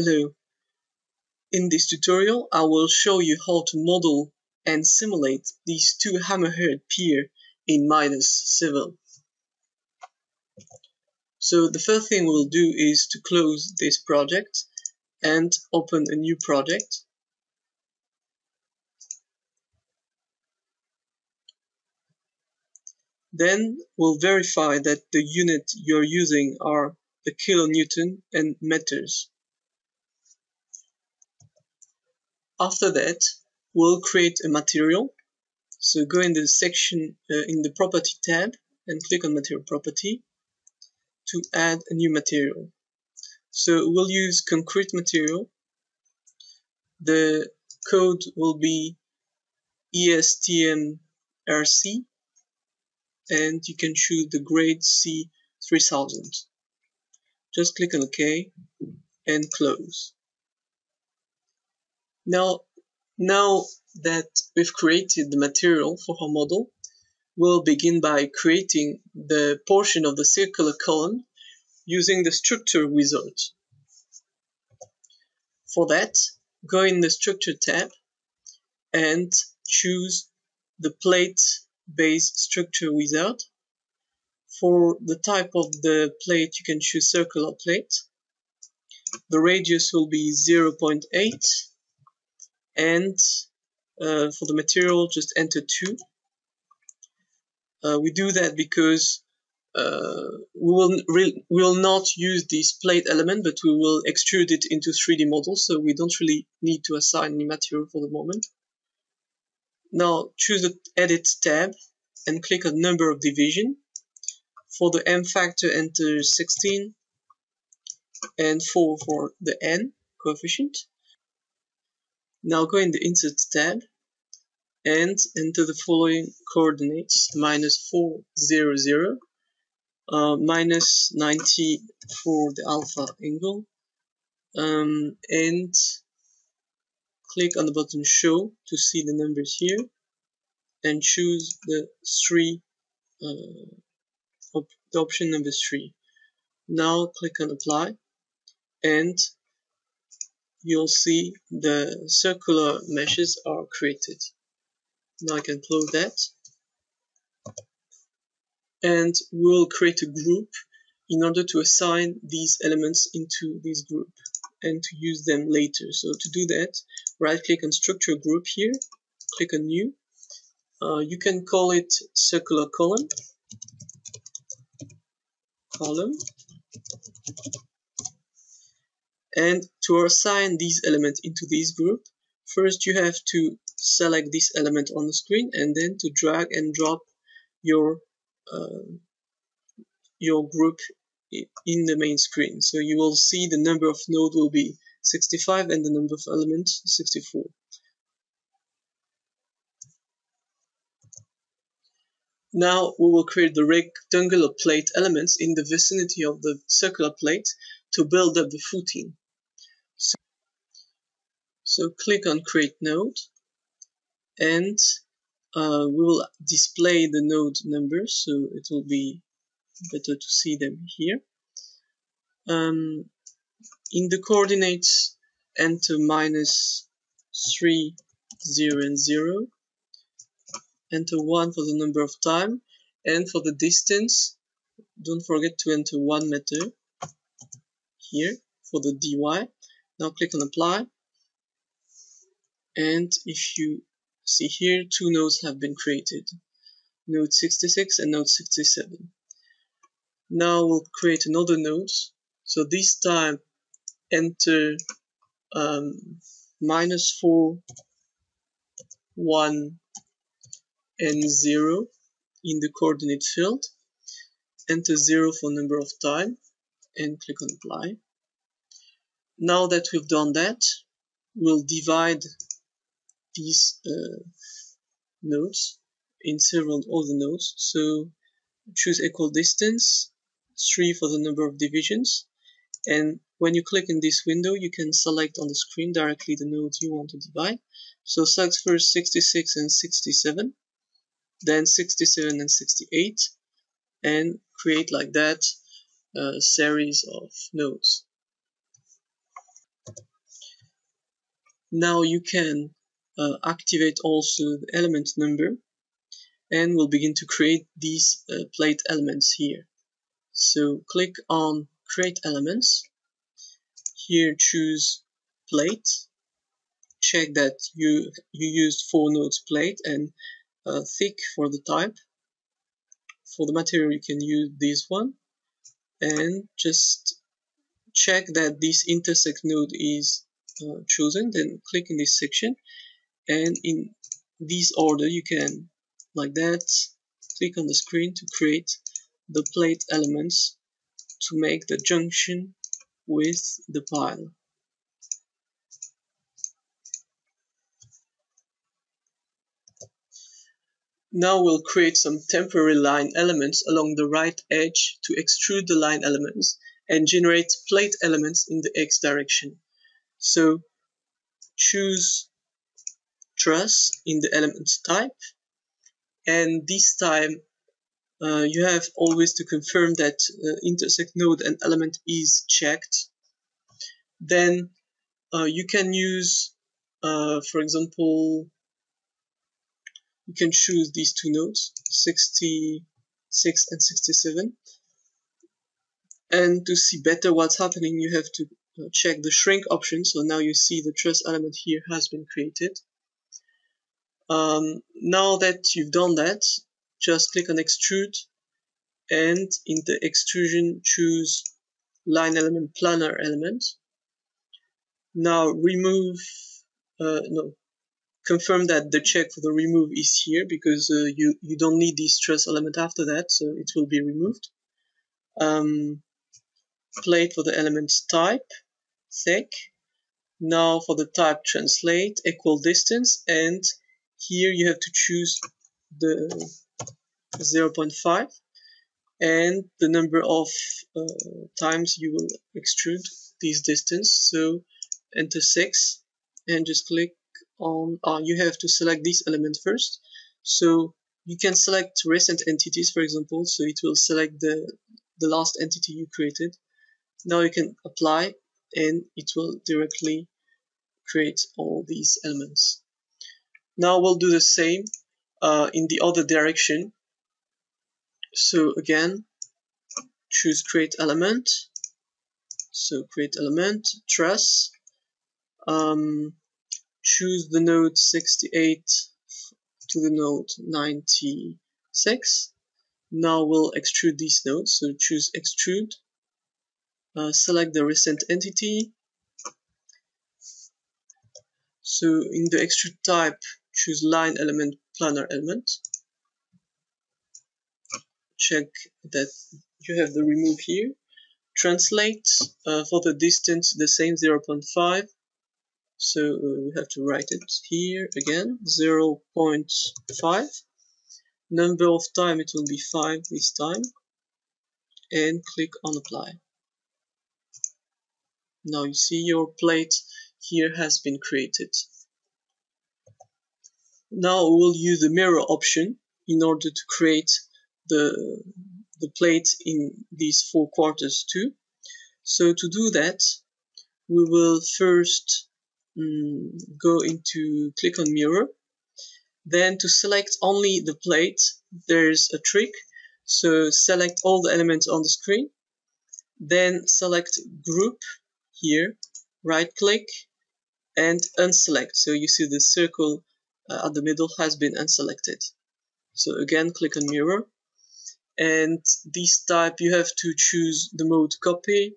Hello. In this tutorial, I will show you how to model and simulate these two hammerhead pier in Midas Civil. So the first thing we'll do is to close this project and open a new project. Then we'll verify that the unit you're using are the kilonewton and meters. After that, we'll create a material. So go in the section uh, in the property tab and click on material property to add a new material. So we'll use concrete material. The code will be ASTM-RC and you can choose the grade C3000. Just click on OK and close. Now, now that we've created the material for our model, we'll begin by creating the portion of the circular column using the structure wizard. For that, go in the structure tab and choose the plate base structure wizard. For the type of the plate, you can choose circular plate. The radius will be 0.8 and uh, for the material just enter 2 uh, we do that because uh, we will we will not use this plate element but we will extrude it into 3D models so we don't really need to assign any material for the moment. Now choose the edit tab and click on number of division. For the M factor enter 16 and 4 for the N coefficient now go in the Insert tab and enter the following coordinates minus 400, uh, minus 90 for the alpha angle, um, and click on the button Show to see the numbers here, and choose the 3, uh, op the option number 3. Now click on Apply, and you'll see the circular meshes are created. Now I can close that. And we'll create a group in order to assign these elements into this group and to use them later. So to do that, right click on structure group here, click on new. Uh, you can call it circular column, column, and to assign these elements into this group, first you have to select this element on the screen and then to drag and drop your uh, your group in the main screen. So you will see the number of nodes will be 65 and the number of elements 64. Now we will create the rectangular plate elements in the vicinity of the circular plate to build up the footing. So click on create node and uh, we will display the node numbers so it will be better to see them here. Um, in the coordinates enter minus 3, 0 and 0 enter 1 for the number of time and for the distance don't forget to enter 1 meter here for the dy now click on apply. And if you see here two nodes have been created. Node 66 and node 67 now we'll create another node. So this time enter um, minus 4 1 and 0 in the coordinate field. Enter 0 for number of time and click on apply now that we've done that we'll divide these uh, nodes in several other nodes. So choose equal distance, 3 for the number of divisions, and when you click in this window, you can select on the screen directly the nodes you want to divide. So select first 66 and 67, then 67 and 68, and create like that a series of nodes. Now you can uh, activate also the element number and we'll begin to create these uh, plate elements here. So click on create elements. Here choose plate. Check that you, you used 4 nodes plate and uh, thick for the type. For the material you can use this one and just check that this intersect node is uh, chosen then click in this section. And in this order you can like that click on the screen to create the plate elements to make the junction with the pile Now we'll create some temporary line elements along the right edge to extrude the line elements and generate plate elements in the x direction. So choose truss in the element type and this time uh, you have always to confirm that uh, intersect node and element is checked. Then uh, you can use, uh, for example, you can choose these two nodes 66 and 67 and to see better what's happening you have to uh, check the shrink option. So now you see the truss element here has been created. Um, now that you've done that just click on extrude. And in the extrusion choose line element planar element. Now remove uh, no confirm that the check for the remove is here because uh, you, you don't need this truss element after that, so it will be removed. Um, plate for the element type, thick. Now for the type translate, equal distance, and here you have to choose the 0.5 and the number of uh, times you will extrude this distance. So enter 6 and just click on uh, you have to select this element first. So you can select recent entities for example so it will select the the last entity you created. Now you can apply and it will directly create all these elements. Now we'll do the same uh, in the other direction. So again choose create element. So create element truss um, choose the node 68 to the node 96. Now we'll extrude these nodes, so choose extrude, uh, select the recent entity. So in the extrude type, choose line element, planar element. Check that you have the remove here. Translate uh, for the distance the same 0.5 so uh, we have to write it here again 0 0.5 number of time it will be 5 this time. And click on apply. Now you see your plate here has been created. Now we'll use the mirror option in order to create the the plate in these four quarters too. So to do that we will first Mm, go into click on mirror. Then to select only the plate there's a trick. So select all the elements on the screen. Then select group here right click and unselect. So you see the circle uh, at the middle has been unselected. So again click on mirror. And this type you have to choose the mode copy.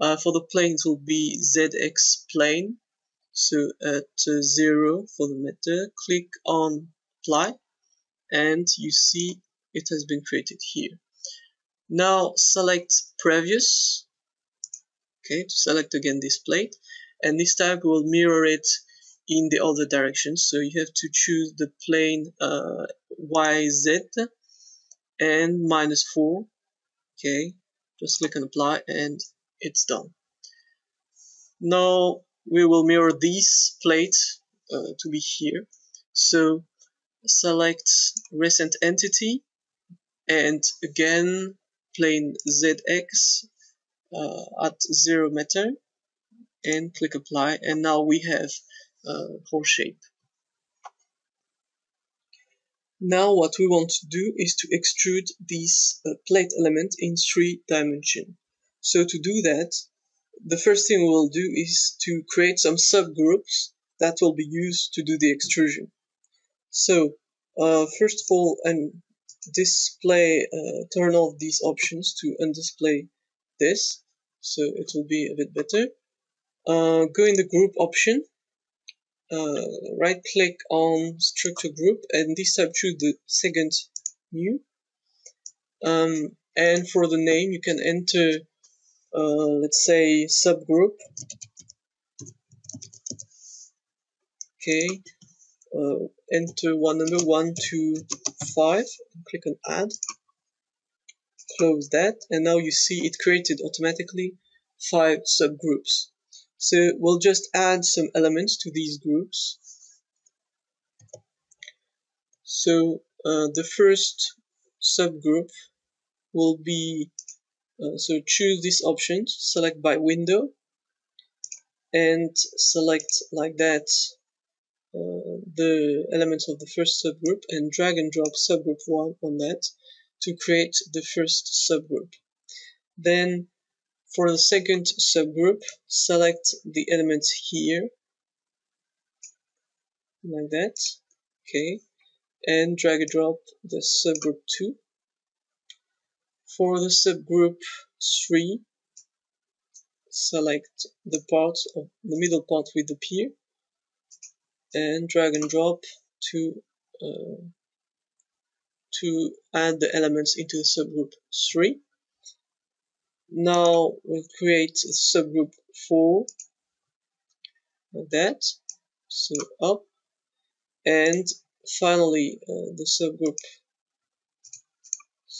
Uh, for the plane it will be ZX plane so at uh, 0 for the method, click on apply and you see it has been created here. Now select previous, okay, to select again this plate and this we will mirror it in the other direction. So you have to choose the plane uh, YZ and minus 4, okay, just click on apply and it's done. Now we will mirror this plate uh, to be here. So select recent entity and again plane ZX uh, at 0 meter and click apply and now we have uh, for shape. Now what we want to do is to extrude this uh, plate element in three dimension. So to do that, the first thing we will do is to create some subgroups that will be used to do the extrusion. So uh, first of all, and display, uh, turn off these options to undisplay this, so it will be a bit better. Uh, go in the group option, uh, right click on structure group, and this time choose the second new. Um, and for the name, you can enter, uh, let's say, subgroup. Okay, uh, enter one number one, two, five, click on add, close that, and now you see it created automatically five subgroups. So we'll just add some elements to these groups. So uh, the first subgroup will be, uh, so choose this option, select by window, and select like that uh, the elements of the first subgroup and drag and drop subgroup 1 on that to create the first subgroup. Then for the second subgroup, select the elements here, like that, okay, and drag and drop the subgroup 2. For the subgroup 3, select the part of the middle part with the pier and drag and drop to uh, to add the elements into the subgroup 3. Now we'll create a subgroup 4 like that. So up and finally uh, the subgroup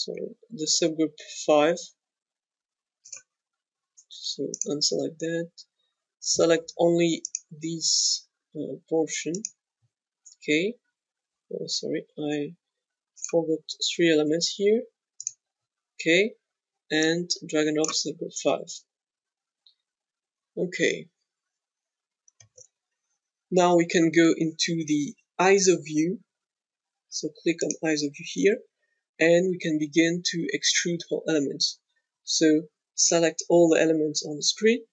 sorry the subgroup 5 so unselect that. Select only this uh, portion. Okay. Oh, sorry. I forgot three elements here. Okay. And drag and drop subgroup 5 okay. Now we can go into the ISO view. So click on ISO view here and we can begin to extrude all elements. So select all the elements on the screen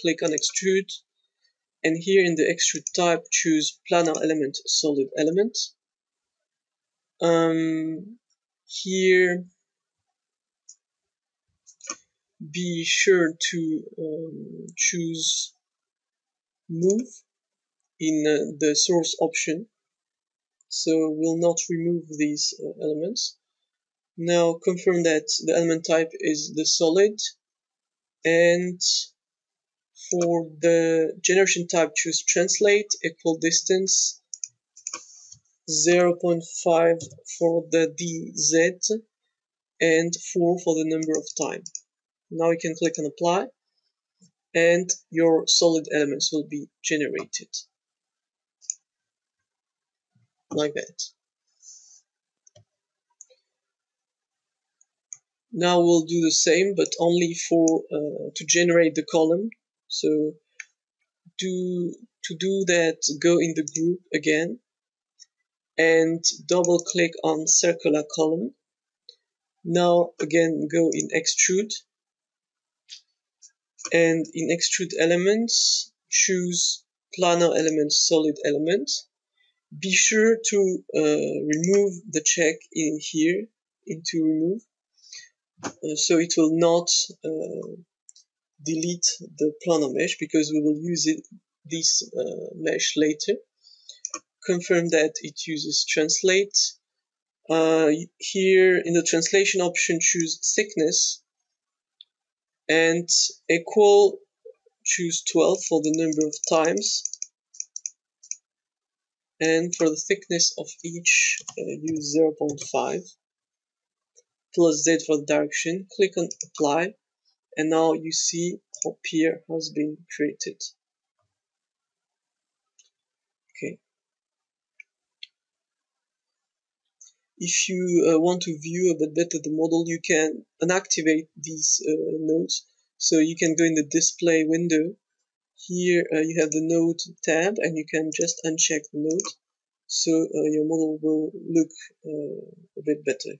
click on extrude and here in the extrude type choose planar element solid element. Um, here be sure to um, choose move in uh, the source option. So we'll not remove these uh, elements now confirm that the element type is the solid and for the generation type, choose translate, equal distance, 0.5 for the DZ, and 4 for the number of time. Now you can click on apply, and your solid elements will be generated. Like that. Now we'll do the same, but only for uh, to generate the column. So do to do that, go in the group again and double click on circular column. Now again go in extrude and in extrude elements choose planar element solid element. Be sure to uh, remove the check in here into remove so it will not uh, delete the planar mesh because we will use it, this uh, mesh later. Confirm that it uses translate. Uh, here in the translation option choose thickness and equal choose 12 for the number of times and for the thickness of each uh, use 0.5 plus z for the direction click on apply and now you see how pier has been created. Okay. If you uh, want to view a bit better the model you can unactivate these uh, nodes. So you can go in the display window. Here uh, you have the node tab and you can just uncheck the node. So uh, your model will look uh, a bit better